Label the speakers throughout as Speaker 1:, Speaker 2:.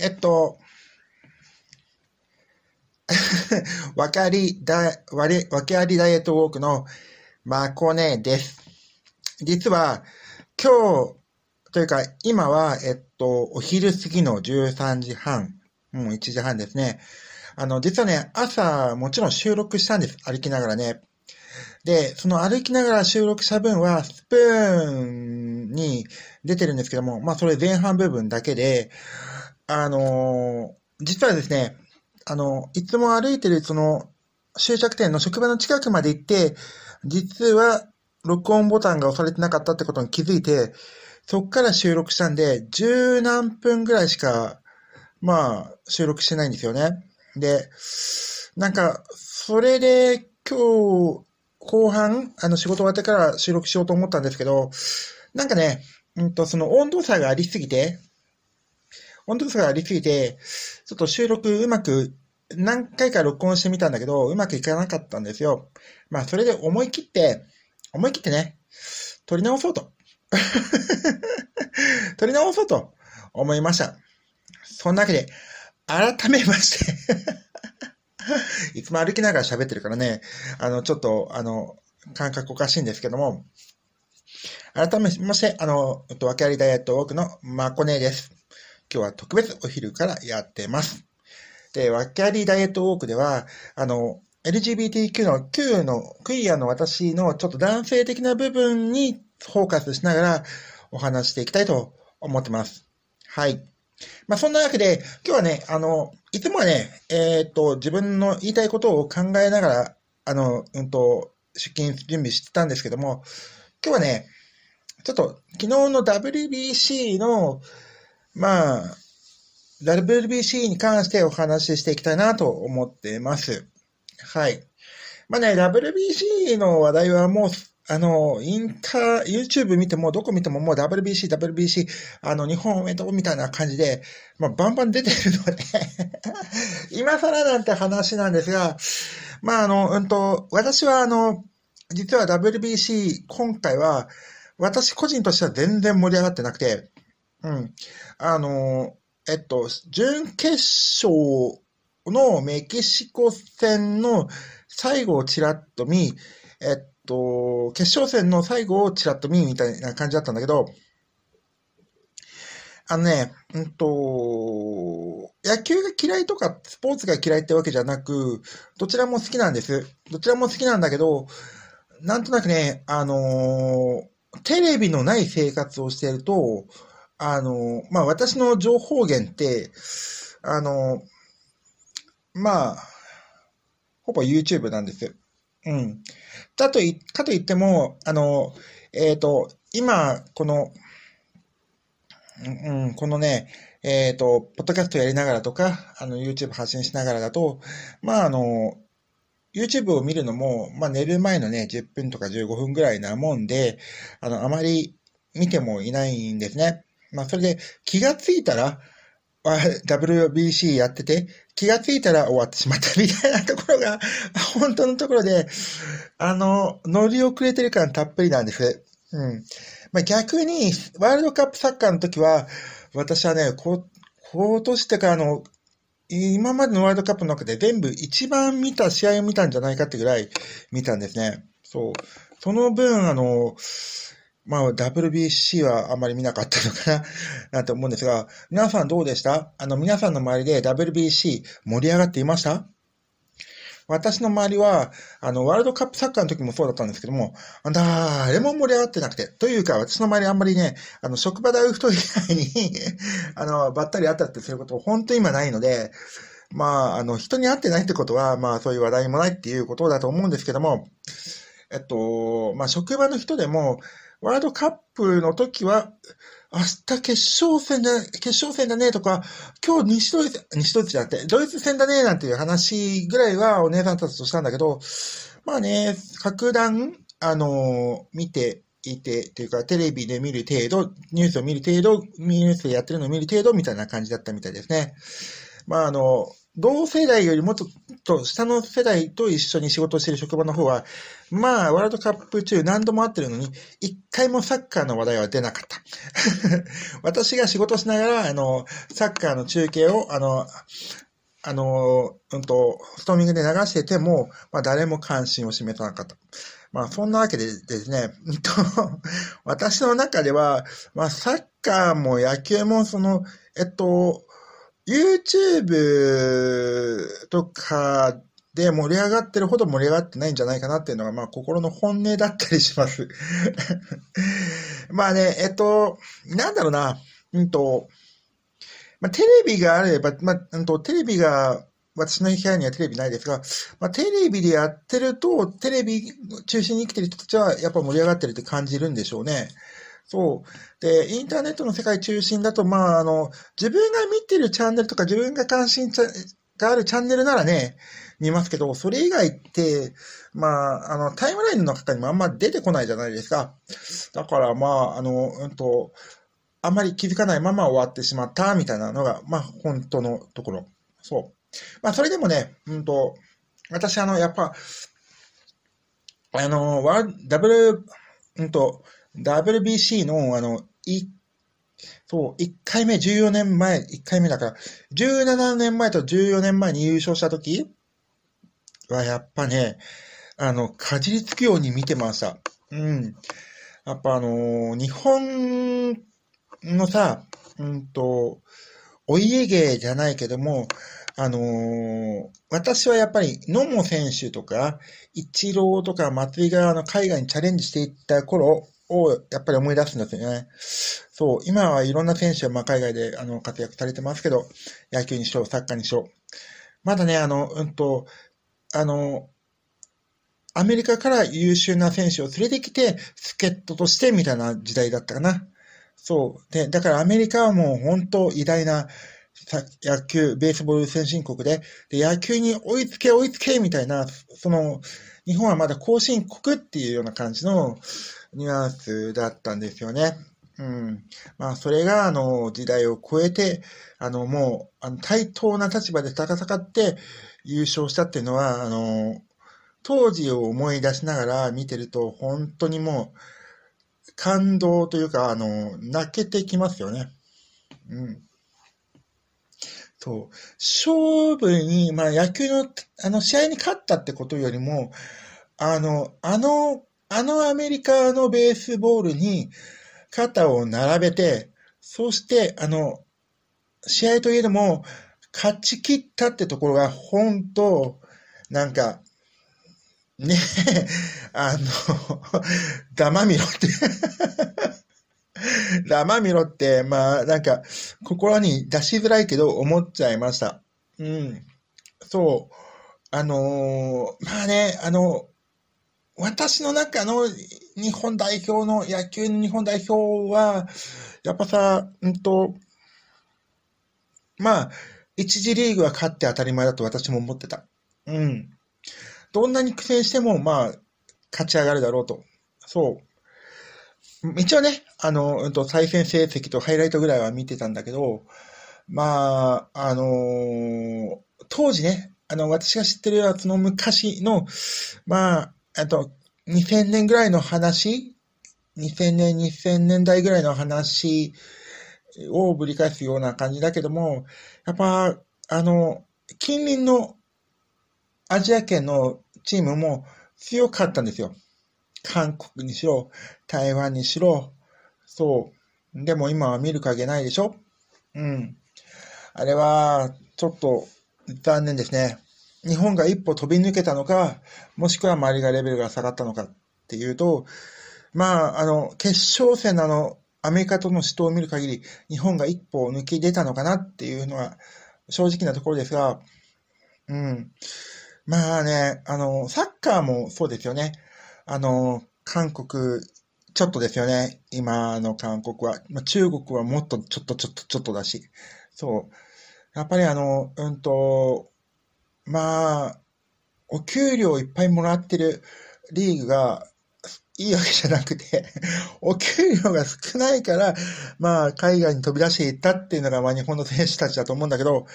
Speaker 1: えっと、わかりだ、われ、わけありダイエットウォークのまこねです。実は、今日、というか、今は、えっと、お昼過ぎの13時半、もう1時半ですね。あの、実はね、朝、もちろん収録したんです。歩きながらね。で、その歩きながら収録した分は、スプーンに出てるんですけども、まあ、それ前半部分だけで、あのー、実はですね、あの、いつも歩いてるその終着点の職場の近くまで行って、実は録音ボタンが押されてなかったってことに気づいて、そっから収録したんで、十何分ぐらいしか、まあ、収録してないんですよね。で、なんか、それで今日、後半、あの仕事終わってから収録しようと思ったんですけど、なんかね、うんと、その温度差がありすぎて、温度差がありすぎて、ちょっと収録うまく何回か録音してみたんだけど、うまくいかなかったんですよ。まあ、それで思い切って、思い切ってね、撮り直そうと。撮り直そうと思いました。そんなわけで、改めまして いつも歩きながら喋ってるからね、あの、ちょっと、あの、感覚おかしいんですけども、改めまして、あの、わけありダイエットウォークのまこねです。今日は特別お昼からやってます。で、ワッキャリーダイエットウォークでは、あの、LGBTQ の Q のクイアの私のちょっと男性的な部分にフォーカスしながらお話していきたいと思ってます。はい。まあ、そんなわけで、今日はね、あの、いつもはね、えっ、と、自分の言いたいことを考えながら、あの、うんと、出勤準備してたんですけども、今日はね、ちょっと昨日の WBC のまあ、WBC に関してお話ししていきたいなと思っています。はい。まあね、WBC の話題はもう、あの、インター、YouTube 見ても、どこ見てももう WBC、WBC、あの、日本おめでとうみたいな感じで、まあ、バンバン出てるので 今更なんて話なんですが、まあ、あの、うんと、私はあの、実は WBC、今回は、私個人としては全然盛り上がってなくて、うん。あの、えっと、準決勝のメキシコ戦の最後をちらっと見、えっと、決勝戦の最後をちらっと見みたいな感じだったんだけど、あのね、うんと、野球が嫌いとかスポーツが嫌いってわけじゃなく、どちらも好きなんです。どちらも好きなんだけど、なんとなくね、あのー、テレビのない生活をしていると、あの、まあ、私の情報源って、あの、まあ、ほぼ YouTube なんですうん。だとい、かといっても、あの、えっ、ー、と、今、この、うん、このね、えっ、ー、と、ポッドキャストやりながらとか、あの、YouTube 発信しながらだと、まあ、あの、YouTube を見るのも、まあ、寝る前のね、10分とか15分ぐらいなもんで、あの、あまり見てもいないんですね。まあ、それで気がついたら、WBC やってて、気がついたら終わってしまったみたいなところが、本当のところで、あの、乗り遅れてる感たっぷりなんです。うん。まあ、逆に、ワールドカップサッカーの時は、私はね、こ、今年ってからの、今までのワールドカップの中で全部一番見た試合を見たんじゃないかってぐらい見たんですね。そう。その分、あの、まあ、WBC はあまり見なかったのかな、なんて思うんですが、皆さんどうでした？あの、皆さんの周りで WBC 盛り上がっていました？私の周りは、あの、ワールドカップサッカーの時もそうだったんですけども、誰も盛り上がってなくて。というか、私の周りあんまりね、あの、職場で会う人以外に あの、ばったり会ったってそういうこと、本当今ないので、まあ、あの、人に会ってないってことは、まあ、そういう話題もないっていうことだと思うんですけども、えっと、まあ、職場の人でも、ワールドカップの時は、明日決勝戦だ、決勝戦だねとか、今日西ドイツ、西ドイツじゃなくて、ドイツ戦だねなんていう話ぐらいはお姉さんたちとしたんだけど、まあね、格段、あのー、見ていて、というか、テレビで見る程度、ニュースを見る程度、ニュースでやってるのを見る程度みたいな感じだったみたいですね。まあ、あの、同世代よりもっと下の世代と一緒に仕事している職場の方は、まあ、ワールドカップ中何度も会ってるのに、一回もサッカーの話題は出なかった。私が仕事しながら、あの、サッカーの中継を、あの、あの、うんと、ストーミングで流してても、まあ、誰も関心を示さなかった。まあ、そんなわけでですね、私の中では、まあ、サッカーも野球も、その、えっと、YouTube とかで盛り上がってるほど盛り上がってないんじゃないかなっていうのが、まあ、心の本音だったりします。まあね、えっと、なんだろうな、うんと、まあ、テレビがあれば、まあ、うんと、テレビが、私の部屋にはテレビないですが、まあ、テレビでやってると、テレビ中心に生きてる人たちはやっぱ盛り上がってるって感じるんでしょうね。そう。で、インターネットの世界中心だと、まあ、あの、自分が見てるチャンネルとか自分が関心があるチャンネルならね、見ますけど、それ以外って、まあ、あの、タイムラインの中にもあんま出てこないじゃないですか。だからまあ、あの、うんと、あんまり気づかないまま終わってしまったみたいなのが、まあ、本当のところ。そう。まあ、それでもね、うんと、私、あの、やっぱ、あの、ワダブル、うんと、WBC の、あの、い、そう、1回目、14年前、1回目だから、17年前と14年前に優勝した時は、やっぱね、あの、かじりつくように見てました。うん。やっぱあのー、日本のさ、うんと、お家芸じゃないけども、あのー、私はやっぱり野茂選手とか、イチローとか松井があの海外にチャレンジしていった頃をやっぱり思い出すんですよね。そう、今はいろんな選手はま海外であの活躍されてますけど、野球にしろ、サッカーにしろ。まだね、あの、うんと、あの、アメリカから優秀な選手を連れてきて、助っ人としてみたいな時代だったかな。そう。で、だからアメリカはもう本当偉大な野球、ベースボール先進国で、で、野球に追いつけ追いつけみたいな、その、日本はまだ後進国っていうような感じのニュアンスだったんですよね。うん。まあ、それが、あの、時代を超えて、あの、もう、あの、対等な立場で戦って優勝したっていうのは、あの、当時を思い出しながら見てると、本当にもう、感動というか、あの、泣けてきますよね。うん。そう。勝負に、まあ野球の、あの、試合に勝ったってことよりも、あの、あの、あのアメリカのベースボールに肩を並べて、そして、あの、試合といえども、勝ち切ったってところが、本当なんか、ねえ、あの、黙みろって 黙みろって、まあ、なんか、心に出しづらいけど、思っちゃいました。うん。そう。あのー、まあね、あの、私の中の日本代表の、野球の日本代表は、やっぱさ、うんと、まあ、一次リーグは勝って当たり前だと私も思ってた。うん。どんなに苦戦しても、まあ、勝ち上がるだろうと。そう。一応ね、あの、うんと、対戦成績とハイライトぐらいは見てたんだけど、まあ、あのー、当時ね、あの、私が知ってるやつの昔の、まあ、あと、2000年ぐらいの話 ?2000 年、2000年代ぐらいの話をぶり返すような感じだけども、やっぱ、あの、近隣のアジア圏のチームも強かったんですよ。韓国にしろ、台湾にしろ、そう。でも今は見る影ないでしょ？うん。あれは、ちょっと残念ですね。日本が一歩飛び抜けたのか、もしくは周りがレベルが下がったのかっていうと、まあ、あの、決勝戦のあの、アメリカとの死闘を見る限り、日本が一歩抜き出たのかなっていうのは正直なところですが、うん。まあね、あの、サッカーもそうですよね。あの、韓国、ちょっとですよね。今の韓国は。まあ、中国はもっとちょっとちょっとちょっとだし。そう。やっぱりあの、うんと、まあ、お給料いっぱいもらってるリーグがいいわけじゃなくて、お給料が少ないから、まあ、海外に飛び出していったっていうのが、まあ、日本の選手たちだと思うんだけど、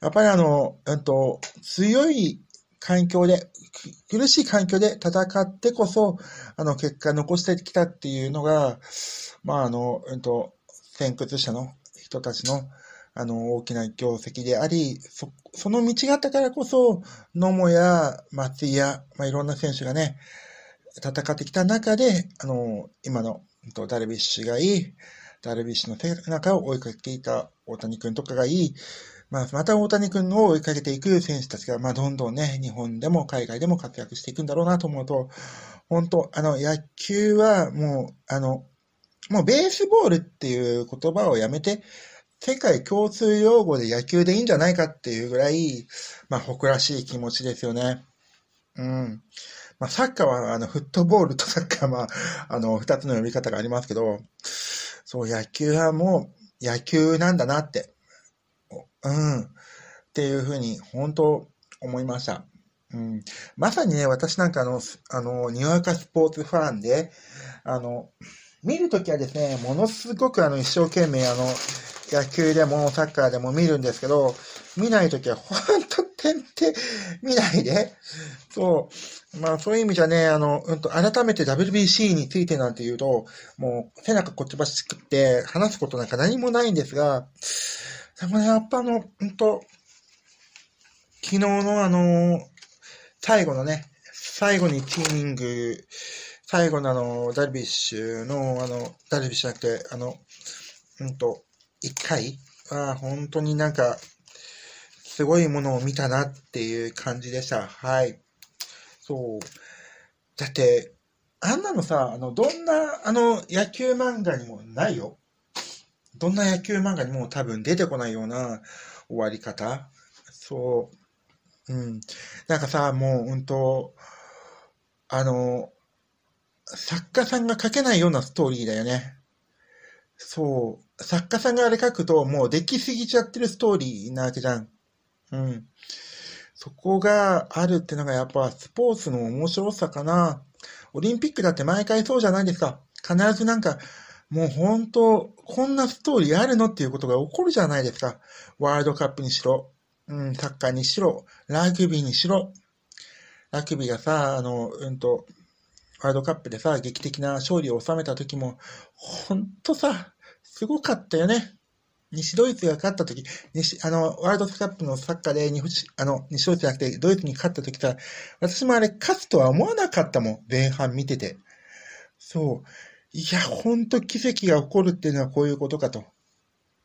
Speaker 1: やっぱりあの、うんと、強い環境で、苦しい環境で戦ってこそ、あの、結果残してきたっていうのが、まあ、あの、うんと、先駆者の人たちの、あの、大きな業績であり、そ、その道があったからこそ、野茂や松井や、まあ、いろんな選手がね、戦ってきた中で、あの、今の、ダルビッシュがいい、ダルビッシュの背中を追いかけていた大谷君とかがいい、まあ、また大谷君を追いかけていく選手たちが、まあ、どんどんね、日本でも海外でも活躍していくんだろうなと思うと、本当あの、野球はもう、あの、もうベースボールっていう言葉をやめて、世界共通用語で野球でいいんじゃないかっていうぐらい、まあ、誇らしい気持ちですよね。うん。まあ、サッカーは、あの、フットボールとサッカーは、あの、二つの呼び方がありますけど、そう、野球はもう、野球なんだなって、うん。っていうふうに、本当思いました。うん。まさにね、私なんかあの、あの、にわかスポーツファンで、あの、見るときはですね、ものすごくあの、一生懸命あの、野球でもサッカーでも見るんですけど、見ないときは本当点って見ないで。そう。まあそういう意味じゃね、あの、うんと、改めて WBC についてなんて言うと、もう背中こっちばしくって話すことなんか何もないんですが、でもね、やっぱあの、うんと、昨日のあの、最後のね、最後にチーミング、最後のあの、ダルビッシュの、あの、ダルビッシュじゃなくて、あの、うんと、一回は本当になんか、すごいものを見たなっていう感じでした。はい。そう。だって、あんなのさ、あの、どんな、あの、野球漫画にもないよ。どんな野球漫画にも多分出てこないような終わり方。そう。うん。なんかさ、もう、うんと、あの、作家さんが書けないようなストーリーだよね。そう。作家さんがあれ書くと、もうできすぎちゃってるストーリーなわけじゃん。うん。そこがあるってのがやっぱスポーツの面白さかな。オリンピックだって毎回そうじゃないですか。必ずなんか、もう本当、こんなストーリーあるのっていうことが起こるじゃないですか。ワールドカップにしろ、うん、サッカーにしろ、ラグビーにしろ。ラグビーがさ、あの、うんと、ワールドカップでさ、劇的な勝利を収めた時も、ほんとさ、すごかったよね。西ドイツが勝った時、西、あの、ワールドカップのサッカーで西、あの、西ドイツじゃなくてドイツに勝った時さ、私もあれ勝つとは思わなかったもん。前半見てて。そう。いや、ほんと奇跡が起こるっていうのはこういうことかと。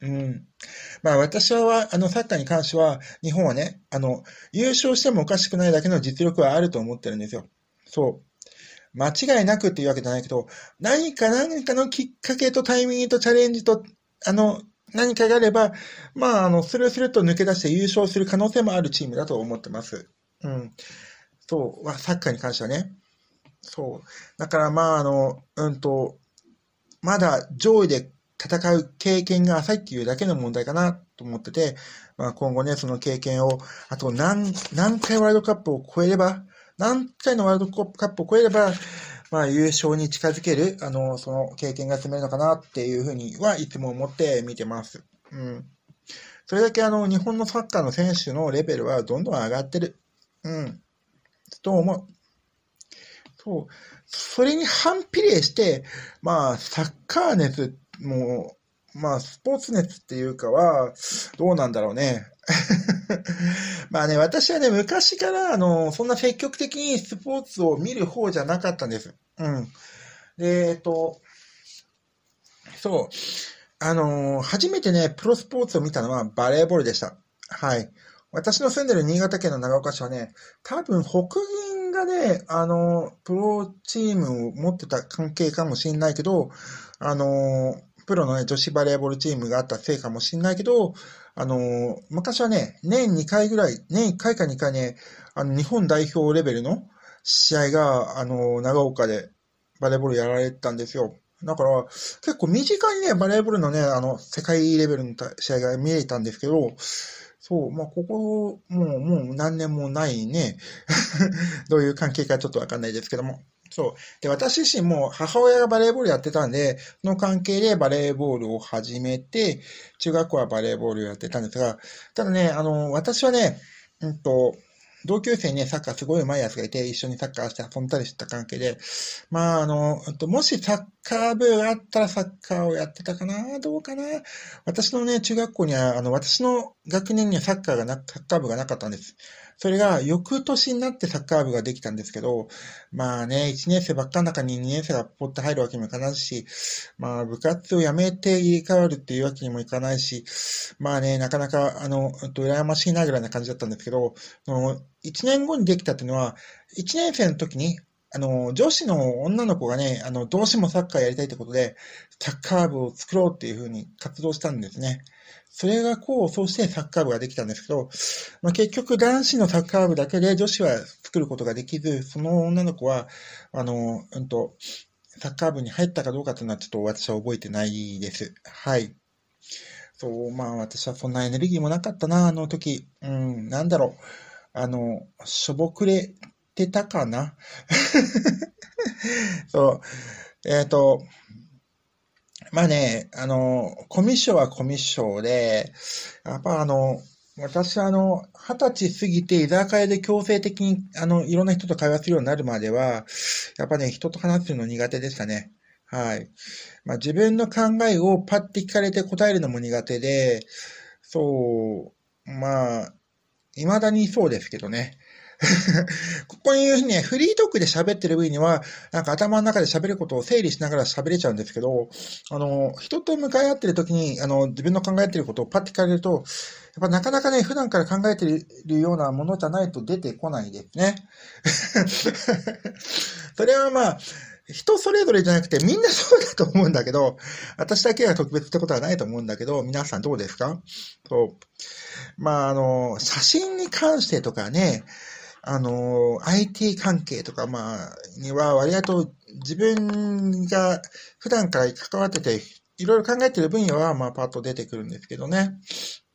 Speaker 1: うん。まあ私は、あの、サッカーに関しては、日本はね、あの、優勝してもおかしくないだけの実力はあると思ってるんですよ。そう。間違いなくっていうわけじゃないけど、何か何かのきっかけとタイミングとチャレンジと、あの、何かがあれば、まあ、あの、スルスルと抜け出して優勝する可能性もあるチームだと思ってます。うん。そう、サッカーに関してはね。そう。だからまあ、あの、うんと、まだ上位で戦う経験が浅いっていうだけの問題かなと思ってて、まあ今後ね、その経験を、あと何、何回ワールドカップを超えれば、何回のワールドカップを超えれば、まあ、優勝に近づける、あの、その経験が積めるのかなっていうふうにはいつも思って見てます。うん。それだけあの、日本のサッカーの選手のレベルはどんどん上がってる。うん。と思う。そう。それに反比例して、まあ、サッカー熱も、まあ、スポーツ熱っていうかは、どうなんだろうね。まあね、私はね、昔から、あの、そんな積極的にスポーツを見る方じゃなかったんです。うん。で、えっと、そう。あの初めてね、プロスポーツを見たのはバレーボールでした。はい。私の住んでる新潟県の長岡市はね、多分北銀がね、あの、プロチームを持ってた関係かもしれないけど、あの、プロのね、女子バレーボールチームがあったせいかもしれないけど、あの、昔はね、年2回ぐらい、年1回か2回ね、あの、日本代表レベルの試合が、あの、長岡でバレーボールやられてたんですよ。だから、結構身近にね、バレーボールのね、あの、世界レベルの試合が見えたんですけど、そう、まあ、ここ、もう、もう何年もないね、どういう関係かちょっとわかんないですけども。そう。で、私自身も母親がバレーボールやってたんで、その関係でバレーボールを始めて、中学校はバレーボールをやってたんですが、ただね、あの、私はね、うんと、同級生にね、サッカーすごい上手い奴がいて、一緒にサッカーして遊んだりした関係で、まあ、あの、もしサッカー部があったらサッカーをやってたかなどうかな私のね、中学校には、あの、私の学年にはサッカーがな、サッカー部がなかったんです。それが翌年になってサッカー部ができたんですけど、まあね、1年生ばっかの中に2年生がポッと入るわけにもいかないし、まあ部活を辞めて入れ替わるっていうわけにもいかないし、まあね、なかなか、あの、羨ましいなぐらいな感じだったんですけど、1年後にできたっていうのは、1年生の時に、あの、女子の女の子がね、あの、どうしてもサッカーやりたいってことで、サッカー部を作ろうっていうふうに活動したんですね。それがこう、そうしてサッカー部ができたんですけど、まあ、結局男子のサッカー部だけで女子は作ることができず、その女の子は、あの、うんと、サッカー部に入ったかどうかっていうのはちょっと私は覚えてないです。はい。そう、まあ私はそんなエネルギーもなかったな、あの時。うん、なんだろう。あの、しょぼくれってたかな？そう。えっ、ー、と、まあね、あの、コミッションはコミッションで、やっぱあの、私あの、二十歳過ぎて居酒屋で強制的に、あの、いろんな人と会話するようになるまでは、やっぱね、人と話すの苦手でしたね。はい。まあ自分の考えをパッて聞かれて答えるのも苦手で、そう、まあ、未だにそうですけどね。ここにいうね、フリートークで喋ってる上には、なんか頭の中で喋ることを整理しながら喋れちゃうんですけど、あの、人と向かい合ってる時に、あの、自分の考えてることをパッて聞かれると、やっぱなかなかね、普段から考えてるようなものじゃないと出てこないですね。それはまあ、人それぞれじゃなくてみんなそうだと思うんだけど、私だけが特別ってことはないと思うんだけど、皆さんどうですか？そう。まあ、あの、写真に関してとかね、あの、IT 関係とか、まあ、には割と自分が普段から関わってて、いろいろ考えてる分野は、まあ、パッと出てくるんですけどね。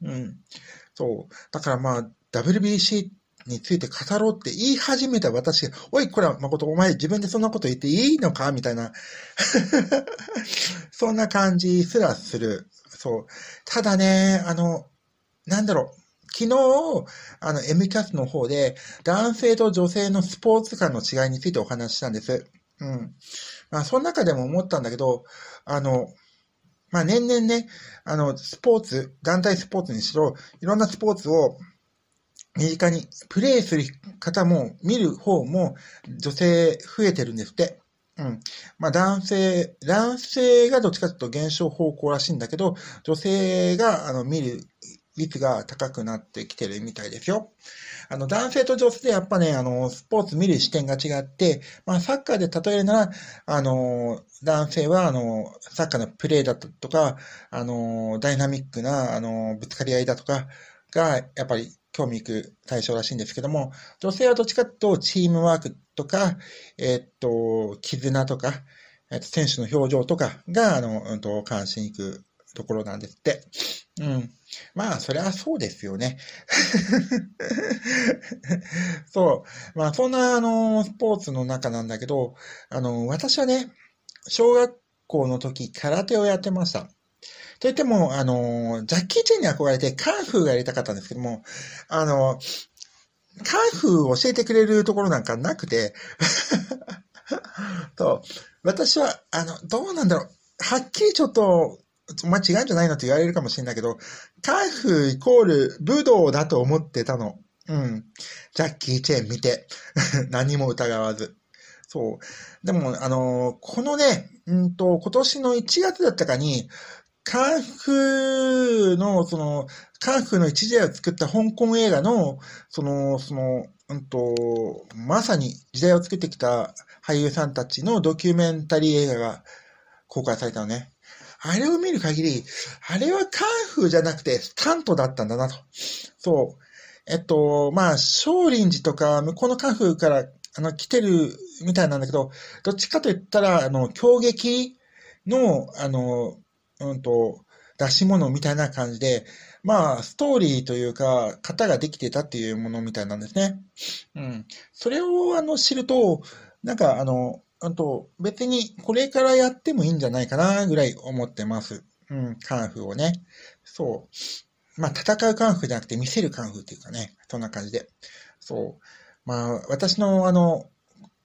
Speaker 1: うん。そう。だからまあ、WBC について語ろうって言い始めた私が、おい、これは誠お前自分でそんなこと言っていいのかみたいな。そんな感じすらする。そう。ただね、あの、なんだろう。昨日、あの、M キャスの方で、男性と女性のスポーツ感の違いについてお話ししたんです。うん。まあ、その中でも思ったんだけど、あの、まあ、年々ね、あの、スポーツ、団体スポーツにしろ、いろんなスポーツを身近にプレイする方も、見る方も、女性増えてるんですって。うん。まあ男性、男性がどっちかというと減少方向らしいんだけど、女性があの見る率が高くなってきてるみたいですよ。あの、男性と女性でやっぱね、あの、スポーツ見る視点が違って、まあ、サッカーで例えるなら、あの、男性は、あの、サッカーのプレーだったとか、あの、ダイナミックな、あの、ぶつかり合いだとかが、やっぱり興味いく対象らしいんですけども、女性はどっちかというと、チームワークとか、えー、っと、絆とか、えっと、選手の表情とかが、あの、うんと、関心いくところなんですって。うん。まあ、それはそうですよね。そう。まあ、そんな、あの、スポーツの中なんだけど、あの、私はね、小学校の時、空手をやってました。といっても、あの、ジャッキー・チェンに憧れてカンフーがやりたかったんですけども、あの、カンフーを教えてくれるところなんかなくて と、私は、あの、どうなんだろう。はっきりちょっと、お前違うんじゃないのって言われるかもしれないけど、カンフーイコール武道だと思ってたの。うん。ジャッキー・チェーン見て。何も疑わず。そう。でも、あのー、このね、うんと、今年の1月だったかに、カンフーの、その、カンフーの一時代を作った香港映画の、その、その、うんと、まさに時代を作ってきた俳優さんたちのドキュメンタリー映画が公開されたのね。あれを見る限り、あれはカンフーじゃなくてスタントだったんだなと。そう。えっと、まあ、少林寺とか、向こうのカンフーから、あの、来てるみたいなんだけど、どっちかと言ったら、あの、狂撃の、あの、うんと、出し物みたいな感じで、まあ、ストーリーというか、型ができてたっていうものみたいなんですね。うん。それを、あの、知ると、なんか、あの、あと、別にこれからやってもいいんじゃないかな、ぐらい思ってます。うん、カンフーをね。そう。まあ、戦うカンフーじゃなくて見せるカンフーっていうかね、そんな感じで。そう。まあ、私のあの、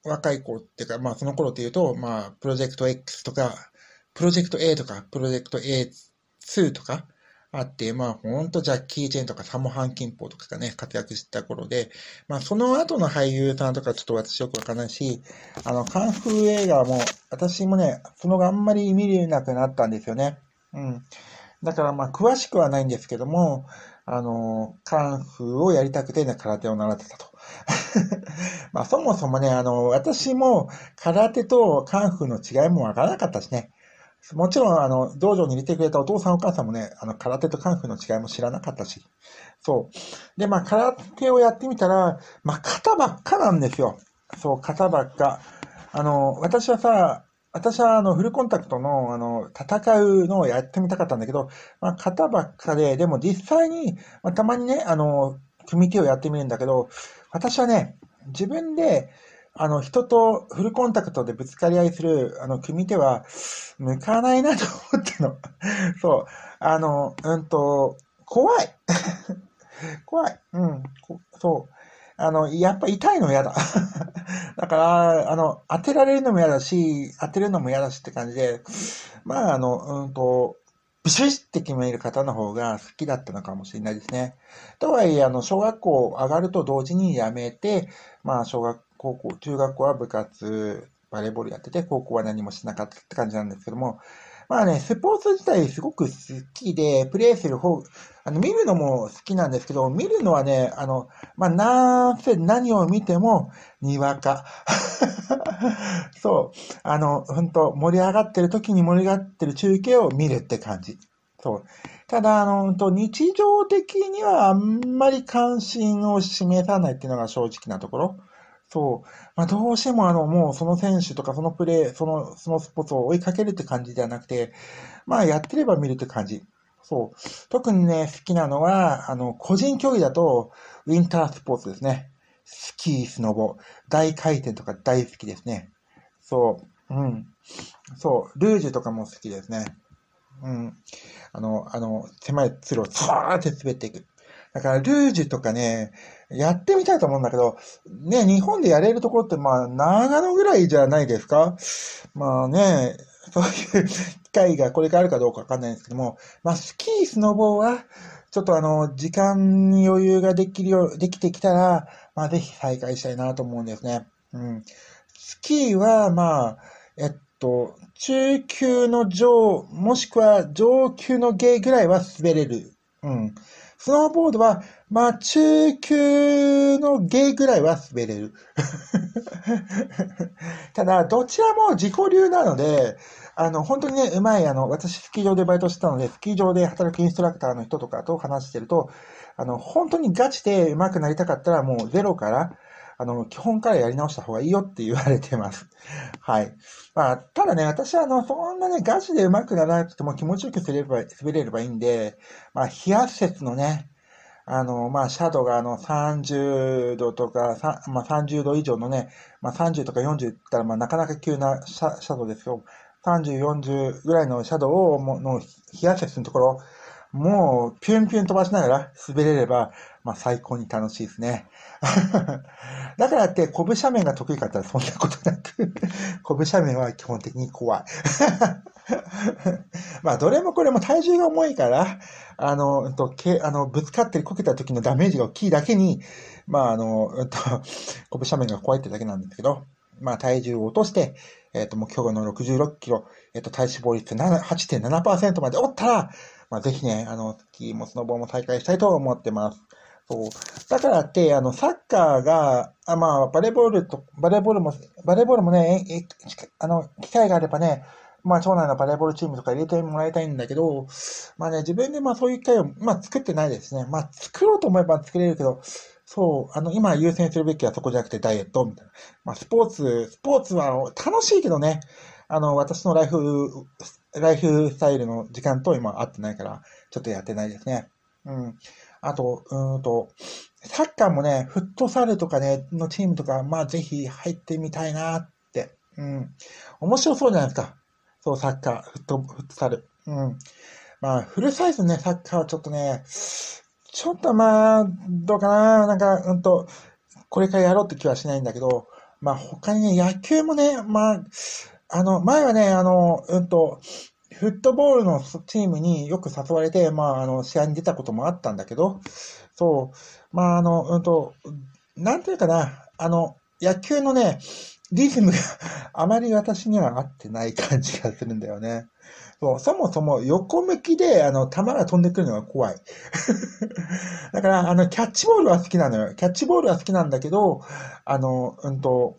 Speaker 1: 若い子っていうか、まあその頃っていうと、まあ、プロジェクト X とか、プロジェクト A とか、プロジェクト A2 とかあって、まあほんとジャッキー・チェンとかサモハン・キンポとかがね、活躍した頃で、まあその後の俳優さんとかちょっと私よくわかんないし、あの、カンフー映画も、私もね、その後あんまり見れなくなったんですよね。うん。だからまあ詳しくはないんですけども、あの、カンフーをやりたくてね、空手を習ってたと。まあそもそもね、あの、私も空手とカンフーの違いもわからなかったしね。もちろん、あの、道場に入れてくれたお父さんお母さんもね、あの、空手とカンフーの違いも知らなかったし。そう。で、まあ、空手をやってみたら、まあ、型ばっかなんですよ。そう、型ばっか。あの、私はさ、私はあのフルコンタクトのあの戦うのをやってみたかったんだけど、まあ、型ばっかで、でも実際に、まあ、たまにね、あの、組手をやってみるんだけど、私はね、自分で、あの、人とフルコンタクトでぶつかり合いする、あの、組手は、向かないなと思っての。そう。あの、うんと、怖い。怖い。うん。そう。あの、やっぱ痛いの嫌だ。だから、あの、当てられるのも嫌だし、当てるのも嫌だしって感じで、まあ、あの、うんと、ビシッって決める方の方が好きだったのかもしれないですね。とはいえ、あの、小学校上がると同時に辞めて、まあ、小学、高校、中学校は部活、バレーボールやってて、高校は何もしなかったって感じなんですけども、まあね、スポーツ自体すごく好きで、プレイする方、あの、見るのも好きなんですけど、見るのはね、あの、まあ、なんせ何を見ても、にわか。そう。あの、ほんと、盛り上がってる時に盛り上がってる中継を見るって感じ。そう。ただ、あの、と日常的にはあんまり関心を示さないっていうのが正直なところ。そう。まあ、どうしてもあの、もうその選手とかそのプレー、その、そのスポーツを追いかけるって感じではなくて、まあ、やってれば見るって感じ。そう。特にね、好きなのは、あの、個人競技だと、ウィンタースポーツですね。スキー、スノボ、大回転とか大好きですね。そう。うん。そう。ルージュとかも好きですね。うん。あの、あの、狭い通路をザーって滑っていく。だから、ルージュとかね、やってみたいと思うんだけど、ね、日本でやれるところって、まあ、長野ぐらいじゃないですか？まあね、そういう機会がこれからあるかどうかわかんないんですけども、まあ、スキー、スノボーは、ちょっとあの、時間に余裕ができるよう、できてきたら、まあ、ぜひ再開したいなと思うんですね。うん。スキーは、まあ、えっと、中級の上、もしくは上級の芸ぐらいは滑れる。うん。スノーボードは、まあ、中級の芸ぐらいは滑れる。ただ、どちらも自己流なので、あの、本当にね、うまい、あの、私、スキー場でバイトしてたので、スキー場で働くインストラクターの人とかと話してると、あの、本当にガチで上手くなりたかったら、もうゼロから、あの、基本からやり直した方がいいよって言われてます。はい。まあ、ただね、私はあの、そんなね、ガチで上手くならなくても気持ちよく滑れば、滑れればいいんで、まあ、冷圧説のね、あの、まあ、シャドウがあの、30度とか、まあ、30度以上のね、まあ、30とか40ったら、まあ、なかなか急なシャシャドウですよ。30、40ぐらいのシャドウを、もの、冷圧説のところ、もう、ピュンピュン飛ばしながら滑れれば、まあ、最高に楽しいですね。だからって、コブ斜面が得意かったらそんなことなくコブ斜面は基本的に怖い まあ、どれもこれも体重が重いから、あの、とけあのぶつかってこけた時のダメージが大きいだけに、まあ、あの、うんと、コブ斜面が怖いってだけなんですけど、まあ、体重を落として、えっ、ー、と、目標の66キロ、えっ、ー、と、体脂肪率8.7%まで折ったら、まあ、ぜひね、あの、スキーもスノボーも再開したいと思ってます。そう。だからって、あの、サッカーが、あまあ、バレーボールと、バレーボールも、バレーボールもね、ええ、あの、機会があればね、まあ、町内のバレーボールチームとか入れてもらいたいんだけど、まあね、自分でまあそういう機会を、まあ作ってないですね。まあ作ろうと思えば作れるけど、そう、あの、今優先するべきはそこじゃなくてダイエット、みたいな。まあスポーツ、スポーツは楽しいけどね、あの、私のライフ、ライフスタイルの時間と今合ってないから、ちょっとやってないですね。うん。あと、うんと、サッカーもね、フットサルとかね、のチームとか、まあぜひ入ってみたいなって。うん。面白そうじゃないですか。そう、サッカー、フット、フットサル。うん。まあ、フルサイズね、サッカーはちょっとね、ちょっとまあ、どうかな、なんか、うんと、これからやろうって気はしないんだけど、まあ他にね、野球もね、まあ、あの、前はね、あの、うんと、フットボールのチームによく誘われて、まあ、あの、試合に出たこともあったんだけど、そう、まあ、あの、うんと、なんていうかな、あの、野球のね、リズムが あまり私には合ってない感じがするんだよね。そうそもそも横向きで、あの、球が飛んでくるのが怖い。だから、あの、キャッチボールは好きなのよ。キャッチボールは好きなんだけど、あの、うんと、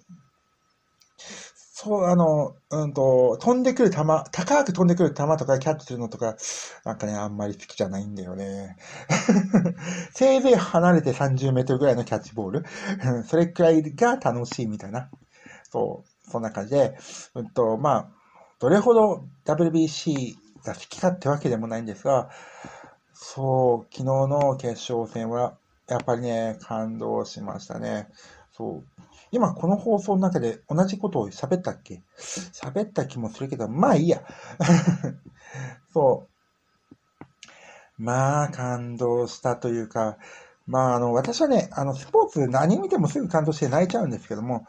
Speaker 1: そう、あの、うんと、飛んでくる球、高く飛んでくる球とかキャッチするのとか、なんかね、あんまり好きじゃないんだよね。せいぜい離れて30メートルぐらいのキャッチボール。それくらいが楽しいみたいな。そう、そんな感じで、うんと、まあ、どれほど WBC が好きかってわけでもないんですが、そう、昨日の決勝戦は、やっぱりね、感動しましたね。そう。今この放送の中で同じことを喋ったっけ？喋った気もするけど、まあいいや。そう。まあ感動したというか、まああの、私はね、あの、スポーツ何見てもすぐ感動して泣いちゃうんですけども、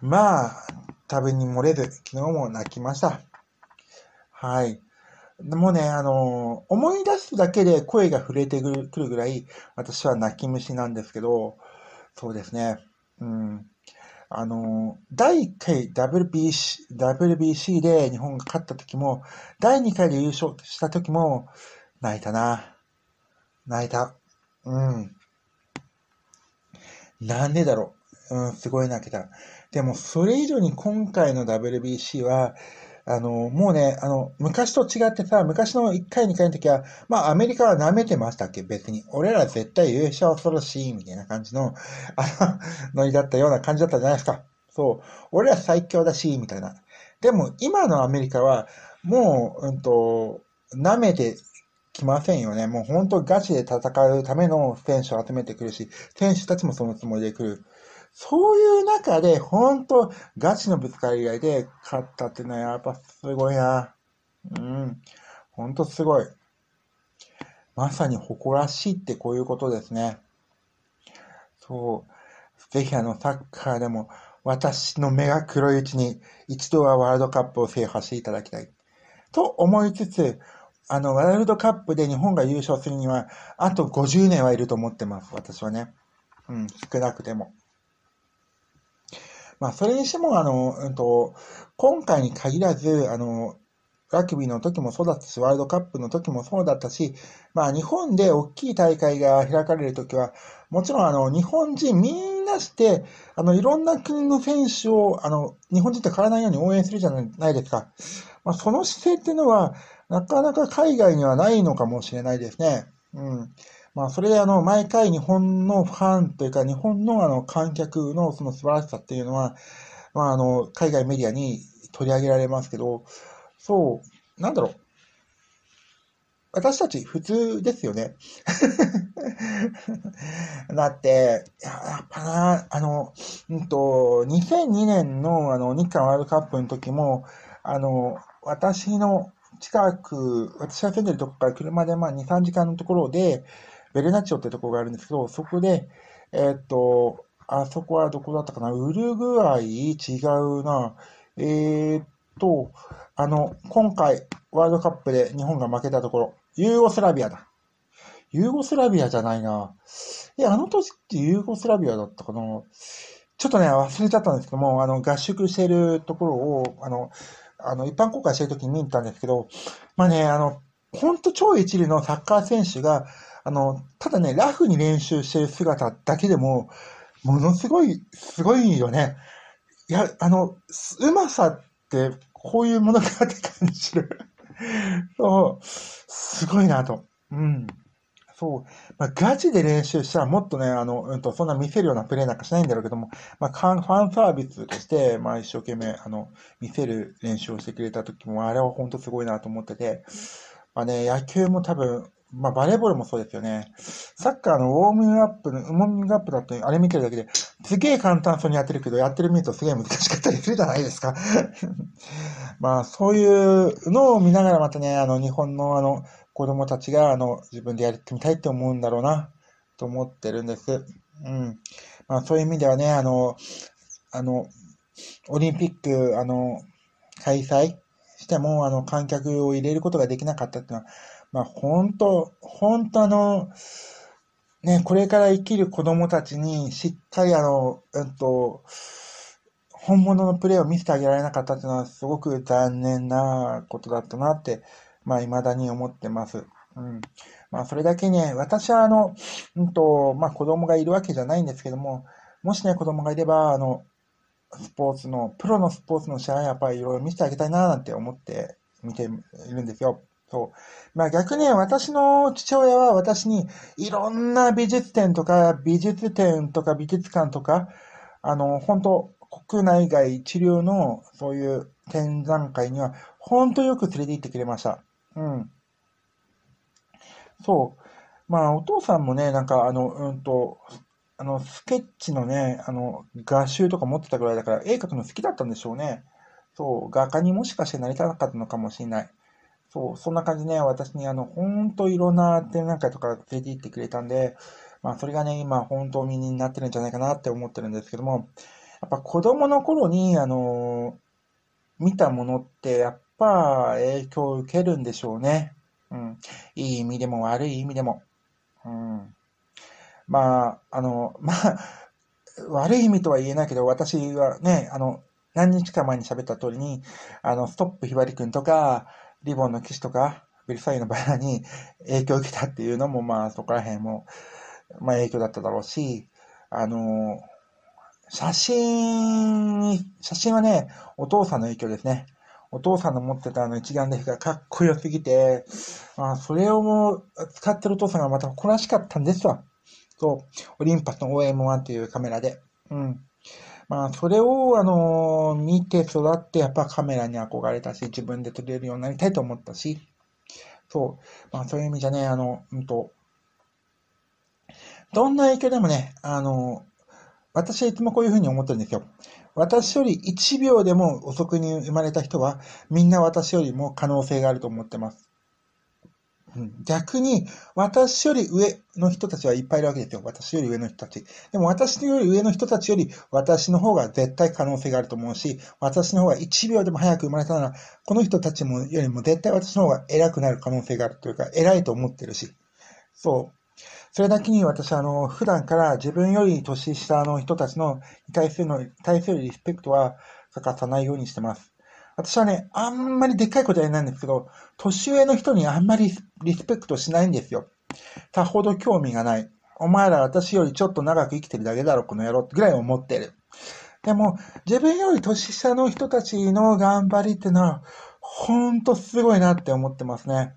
Speaker 1: まあ、多分に漏れず、昨日も泣きました。はい。でもね、あの、思い出すだけで声が震えてくるぐらい、私は泣き虫なんですけど、そうですね。うん。あの、第1回 WBC, WBC で日本が勝った時も、第2回で優勝した時も、泣いたな。泣いた。うん。なんでだろう。うん、すごい泣けた。でも、それ以上に今回の WBC は、あの、もうね、あの、昔と違ってさ、昔の1回、2回の時は、まあ、アメリカは舐めてましたっけ？別に。俺ら絶対優勝するしい、みたいな感じの、あの、ノリだったような感じだったじゃないですか。そう。俺ら最強だし、みたいな。でも、今のアメリカは、もう、うんと、舐めてきませんよね。もう本当ガチで戦うための選手を集めてくるし、選手たちもそのつもりで来る。そういう中で、本当ガチのぶつかり合いで勝ったっていうのはやっぱすごいな。うん。本当すごい。まさに誇らしいってこういうことですね。そう。ぜひあの、サッカーでも、私の目が黒いうちに一度はワールドカップを制覇していただきたい。と思いつつ、あの、ワールドカップで日本が優勝するには、あと50年はいると思ってます、私はね。うん、少なくても。まあ、それにしても、あの、うんと、今回に限らず、あの、ラグビーの時もそうだったし、ワールドカップの時もそうだったし、まあ、日本で大きい大会が開かれる時は、もちろん、あの、日本人みんなして、あの、いろんな国の選手を、あの、日本人って変わらないように応援するじゃないですか。まあ、その姿勢っていうのは、なかなか海外にはないのかもしれないですね。うん。まあ、それであの、毎回日本のファンというか、日本のあの、観客のその素晴らしさっていうのは、まあ、あの、海外メディアに取り上げられますけど、そう、なんだろう。私たち普通ですよね。だって、やっぱな、あの、うんと、2002年のあの、日韓ワールドカップの時も、あの、私の近く、私が住んでるとこから車でまあ2、3時間のところで、ベルナチオってとこがあるんですけど、そこで、え、っと、あそこはどこだったかな？ウルグアイ？違うな。え、っと、あの、今回、ワールドカップで日本が負けたところ、ユーゴスラビアだ。ユーゴスラビアじゃないな。え、あの年ってユーゴスラビアだったかな？ちょっとね、忘れちゃったんですけども、あの、合宿してるところを、あの、あの、一般公開してる時に見に行ったんですけど、まあね、あの、ほんと超一流のサッカー選手が、あの、ただね、ラフに練習してる姿だけでも、ものすごい、すごいよね。いや、あの、うまさってこういうものかって感じる。そう、すごいなと。うん。そう。まあ、ガチで練習したらもっとね、あの、うんと、そんな見せるようなプレーなんかしないんだろうけども、まあ、ファンサービスとして、まあ、一生懸命、あの、見せる練習をしてくれた時も、あれは本当すごいなと思ってて、まあね、野球も多分、まあ、バレーボールもそうですよね。サッカーのウォーミングアップの、ウォーミングアップだと、あれ見てるだけで、すげえ簡単そうにやってるけど、やってる見るとすげえ難しかったりするじゃないですか。まあ、そういうのを見ながらまたね、あの、日本のあの、子供たちが、あの、自分でやってみたいって思うんだろうな、と思ってるんです。うん。まあ、そういう意味ではね、あの、あの、オリンピック、あの、開催しても、あの、観客を入れることができなかったっていうのは、まあ、本当、本当あの、ね、これから生きる子供たちにしっかりあの、うんと、本物のプレーを見せてあげられなかったっていうのはすごく残念なことだったなって、まあ、未だに思ってます。うん。まあ、それだけね、私はあの、うんと、まあ、子供がいるわけじゃないんですけども、もしね、子供がいれば、あの、スポーツの、プロのスポーツの試合やっぱりいろいろ見せてあげたいななんて思って見ているんですよ。そう。まあ逆に私の父親は私にいろんな美術展とか美術展とか美術館とか、あの、本当国内外一流のそういう展覧会には本当よく連れて行ってくれました。うん。そう。まあお父さんもね、なんかあの、うんと、あの、スケッチのね、あの、画集とか持ってたぐらいだから、絵描くの好きだったんでしょうね。そう、画家にもしかしてなりたかったのかもしれない。そう、そんな感じね、私にあの、ほんといろんな展覧会とか連れて行ってくれたんで、まあそれがね、今本当身になってるんじゃないかなって思ってるんですけども、やっぱ子供の頃に、あの、見たものってやっぱ影響を受けるんでしょうね。うん。いい意味でも悪い意味でも。うん。まあ、あの、まあ、悪い意味とは言えないけど、私はね、あの、何日か前に喋った通りに、あの、ストップひばりくんとか、リボンの騎士とか、ベルサイユのバラに影響を受けたっていうのも、まあ、そこら辺も、まあ、影響だっただろうし、あの、写真、写真はね、お父さんの影響ですね。お父さんの持ってたあの一眼レフがかっこよすぎて、まあ、それをもう使ってるお父さんがまた誇らしかったんですわ。そう、オリンパスの OM1 っていうカメラで。うん。まあ、それを、あの、見て育って、やっぱカメラに憧れたし、自分で撮れるようになりたいと思ったし、そう、まあ、そういう意味じゃね、あの、うんと、どんな影響でもね、あの、私はいつもこういうふうに思ってるんですよ。私より1秒でも遅くに生まれた人は、みんな私よりも可能性があると思ってます。逆に、私より上の人たちはいっぱいいるわけですよ。私より上の人たち。でも私より上の人たちより私の方が絶対可能性があると思うし、私の方が1秒でも早く生まれたなら、この人たちもよりも絶対私の方が偉くなる可能性があるというか、偉いと思ってるし。そう。それだけに私は、あの、普段から自分より年下の人たちの、に対する、対するリスペクトは欠かさないようにしてます。私はね、あんまりでっかいことは言えないんですけど、年上の人にあんまりリスペクトしないんですよ。さほど興味がない。お前ら私よりちょっと長く生きてるだけだろ、この野郎ぐらい思ってる。でも、自分より年下の人たちの頑張りってのは、ほんとすごいなって思ってますね。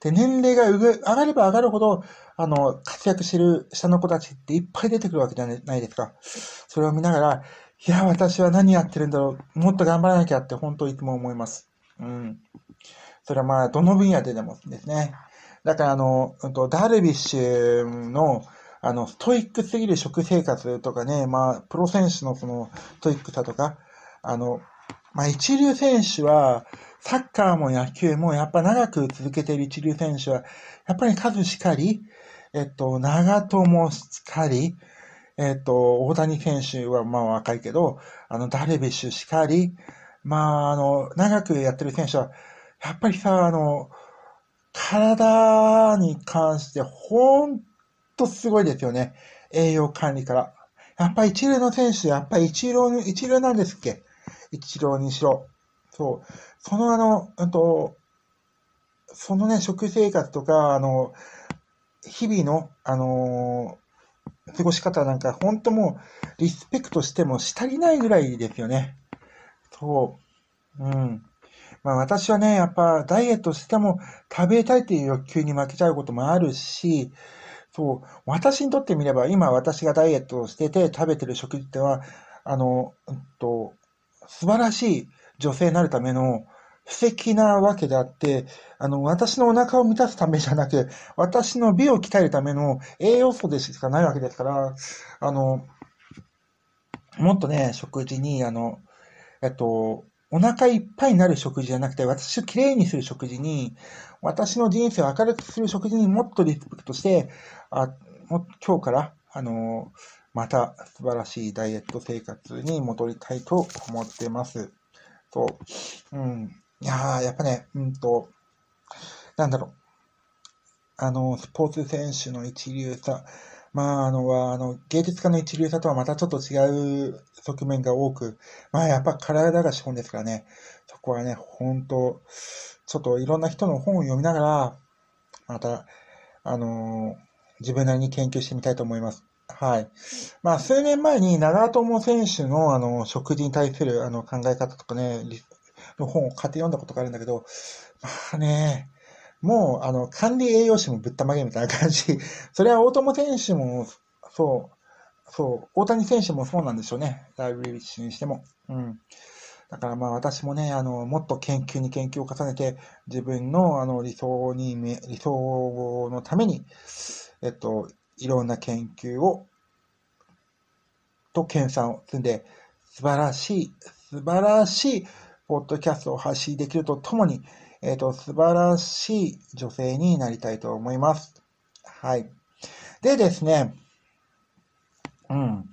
Speaker 1: で、年齢が上がれば上がるほど、あの、活躍してる下の子たちっていっぱい出てくるわけじゃないですか。それを見ながら、いや、私は何やってるんだろう。もっと頑張らなきゃって本当いつも思います。うん。それはまあ、どの分野ででもですね。だから、あの、ダルビッシュの、あの、ストイックすぎる食生活とかね、まあ、プロ選手のその、ストイックさとか、あの、まあ、一流選手は、サッカーも野球もやっぱ長く続けている一流選手は、やっぱり数しかり、えっと、長友しかり、えっ、と、大谷選手はまあ若いけど、あの、ダルビッシュしかり、まあ、あの、長くやってる選手は、やっぱりさ、あの、体に関してほんとすごいですよね。栄養管理から。やっぱり一流の選手、やっぱり一流、一流なんですっけ？一流にしろ。そう。そのあの、うんと、そのね、食生活とか、あの、日々の、あの過ごし方なんか、本当もう、リスペクトしてもし足りないぐらいですよね。そう。うん。まあ私はね、やっぱダイエットしても食べたいっていう欲求に負けちゃうこともあるし、そう、私にとってみれば、今私がダイエットをしてて食べてる食事っては、あの、うんと、素晴らしい女性になるための素敵なわけであって、あの、私のお腹を満たすためじゃなく、私の美を鍛えるための栄養素でしかないわけですから、あの、もっとね、食事に、あの、えっと、お腹いっぱいになる食事じゃなくて、私をきれいにする食事に、私の人生を明るくする食事にもっとリスペクトして、あも今日から、あの、また素晴らしいダイエット生活に戻りたいと思ってます。そう。うん。いやー、やっぱね、うんと、なんだろう。あの、スポーツ選手の一流さ、まあ、あの、あの、芸術家の一流さとはまたちょっと違う側面が多く、まあ、やっぱ体が資本ですからね、そこはね、本当ちょっといろんな人の本を読みながら、また、あの自分なりに研究してみたいと思います。はい。まあ、数年前に長友選手の、あの、食事に対する、あの、考え方とかね、の本を買って読んだことがあるんだけど、まあね、もう、あの、管理栄養士もぶったまげみたいな感じ。それは大友選手も、そう、そう、大谷選手もそうなんでしょうね。WBC にしても。うん。だからまあ私もね、あの、もっと研究に研究を重ねて、自分のあの理想に、理想のために、えっと、いろんな研究を、と研鑽を積んで、素晴らしい、素晴らしい、ポッドキャストを発信できるとともに、えっ、ー、と、素晴らしい女性になりたいと思います。はい。でですね、うん。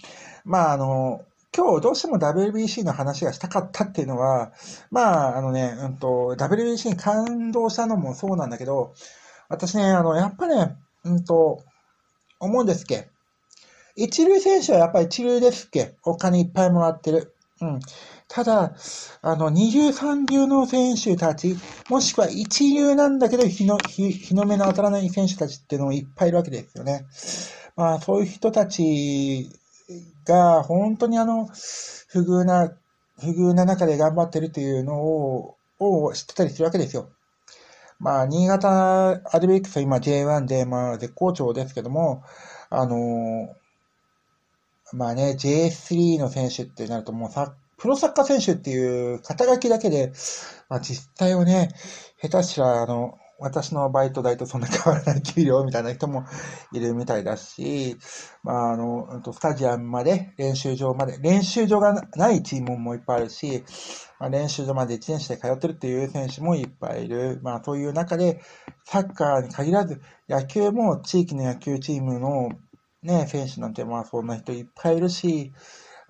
Speaker 1: まあ、あの、今日どうしても WBC の話がしたかったっていうのは、まあ、あのね、うんと、WBC に感動したのもそうなんだけど、私ね、あの、やっぱね、うんと、思うんですっけ。一流選手はやっぱり一流ですっけ。お金いっぱいもらってる。うん。ただ、あの、二流三流の選手たち、もしくは一流なんだけど日の、日日の目の当たらない選手たちっていうのもいっぱいいるわけですよね。まあ、そういう人たちが、本当にあの、不遇な、不遇な中で頑張ってるというのを、を知ってたりするわけですよ。まあ、新潟アルビックスは今 J1 で、まあ、絶好調ですけども、あのまあね、J3 の選手ってなるともうサップロサッカー選手っていう肩書きだけで、まあ、実際はね、下手したら、あの、私のバイト代とそんな変わらない給料みたいな人もいるみたいだし、まあ、あの、スタジアムまで、練習場まで、練習場がないチームもいっぱいあるし、まあ、練習場まで1年生で通ってるっていう選手もいっぱいいる。まあ、そういう中で、サッカーに限らず、野球も地域の野球チームのね、選手なんて、まあ、そんな人いっぱいいるし、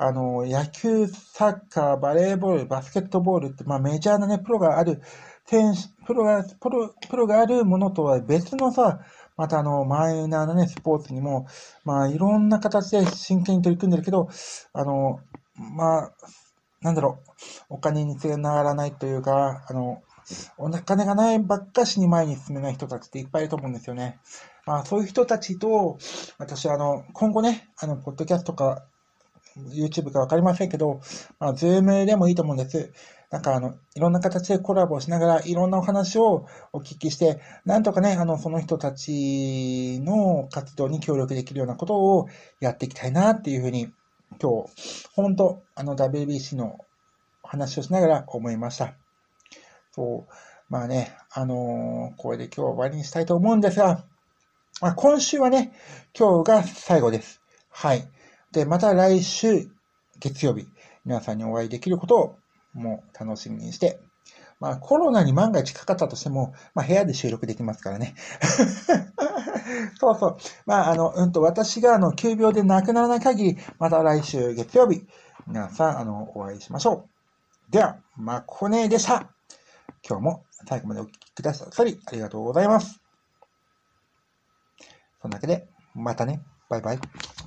Speaker 1: あの、野球、サッカー、バレーボール、バスケットボールって、まあメジャーなね、プロがある、選手、プロが、プロ、プロがあるものとは別のさ、またあの、マイナーなね、スポーツにも、まあいろんな形で真剣に取り組んでるけど、あの、まあ、なんだろう、お金につながらないというか、あの、お金がないばっかしに前に進めない人たちっていっぱいいると思うんですよね。まあ、そういう人たちと、私あの、今後ね、あの、ポッドキャストとか YouTube かわかりませんけど、まあ、Zoom でもいいと思うんです。なんかあの、いろんな形でコラボしながら、いろんなお話をお聞きして、なんとかね、あの、その人たちの活動に協力できるようなことをやっていきたいなっていうふうに、今日、本当あの、WBC の話をしながら思いました。そう。まあね、あのー、これで今日は終わりにしたいと思うんですが、まあ、今週はね、今日が最後です。はい。で、また来週、月曜日、皆さんにお会いできることを、もう楽しみにして、まあコロナに万が一かかったとしても、まあ部屋で収録できますからね。そうそう。まああの、うんと私があの、急病で亡くならない限り、また来週月曜日、皆さん、あの、お会いしましょう。では、まこねでした。今日も最後までお聴きくださりありがとうございます。そんなわけで、またね。バイバイ。